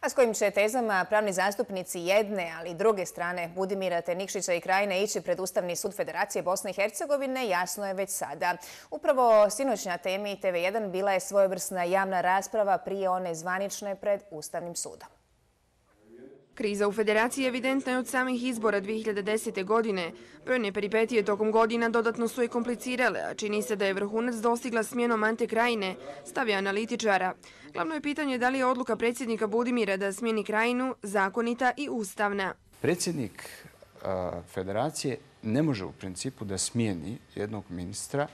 A s kojim će tezama pravni zastupnici jedne, ali druge strane Budimira Tenikšića i Krajine ići pred Ustavni sud Federacije Bosne i Hercegovine, jasno je već sada. Upravo sinoćnja temi TV1 bila je svojevrsna javna rasprava prije one zvanične pred Ustavnim sudom. Kriza u federaciji evidentna je od samih izbora 2010. godine. Brojne peripetije tokom godina dodatno su je komplicirale, a čini se da je vrhunac dostigla smjenom Ante Krajine, stavi analitičara. Glavno je pitanje da li je odluka predsjednika Budimira da smijeni Krajinu zakonita i ustavna. Predsjednik federacije ne može u principu da smijeni jednog ministra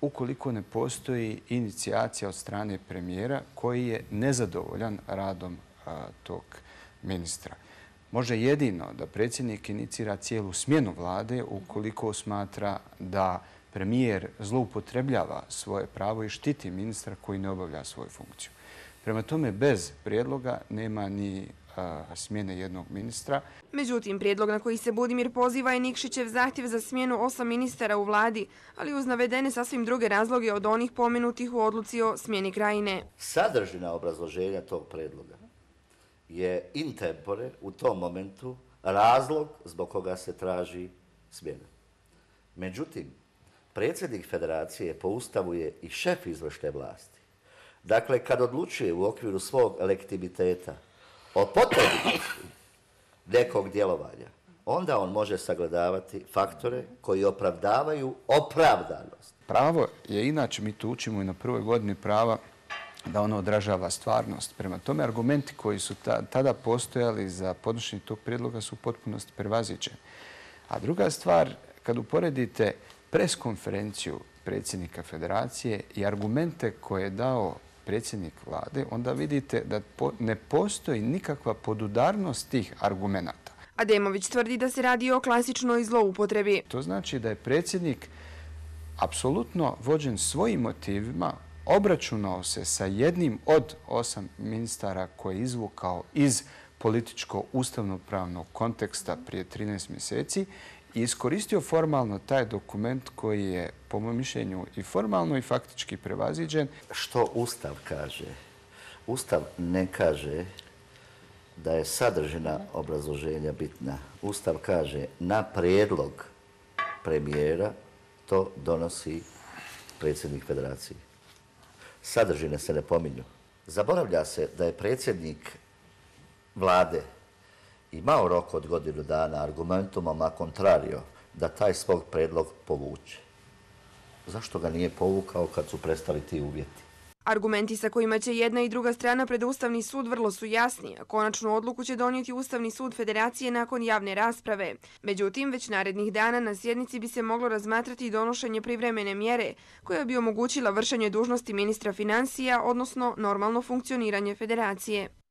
ukoliko ne postoji inicijacija od strane premijera koji je nezadovoljan radom tog ministra. Može jedino da predsjednik inicira cijelu smjenu vlade ukoliko smatra da premijer zloupotrebljava svoje pravo i štiti ministra koji ne obavlja svoju funkciju. Prema tome, bez prijedloga nema ni smjene jednog ministra. Međutim, prijedlog na koji se Budimir poziva je Nikšićev zahtjev za smjenu osam ministara u vladi, ali uz navedene sasvim druge razloge od onih pomenutih u odluci o smjeni krajine. Sadržina obrazloženja tog prijedloga je in tempore u tom momentu razlog zbog koga se traži smjena. Međutim, predsjednik federacije po ustavu je i šef izvršne vlasti. Dakle, kad odlučuje u okviru svog elektiviteta o potrebi nekog djelovanja, onda on može sagledavati faktore koji opravdavaju opravdanost. Pravo je inače, mi to učimo i na prvoj godini prava, da ono odražava stvarnost. Prema tome, argumenti koji su tada postojali za podnošenje tog prijedloga su u potpunosti prevazićeni. A druga stvar, kad uporedite preskonferenciju predsjednika federacije i argumente koje je dao predsjednik vlade, onda vidite da ne postoji nikakva podudarnost tih argumenta. Ademović tvrdi da se radi o klasičnoj zloupotrebi. To znači da je predsjednik apsolutno vođen svojim motivima obračunao se sa jednim od osam ministara koje je izvukao iz političko-ustavno-pravnog konteksta prije 13 mjeseci i iskoristio formalno taj dokument koji je, po mojom mišljenju, i formalno i faktički prevaziđen. Što Ustav kaže? Ustav ne kaže da je sadržina obrazloženja bitna. Ustav kaže na prijedlog premijera to donosi predsjednik federacije sadržine se ne pominju. Zaboravlja se da je predsjednik vlade imao rok od godinu dana argumentumom a contrario da taj svog predlog povuče. Zašto ga nije povukao kad su prestali ti uvjeti? Argumenti sa kojima će jedna i druga strana pred Ustavni sud vrlo su jasni, a konačnu odluku će donijeti Ustavni sud Federacije nakon javne rasprave. Međutim, već narednih dana na sjednici bi se moglo razmatrati donošenje privremene mjere koja bi omogućila vršenje dužnosti ministra financija, odnosno normalno funkcioniranje Federacije.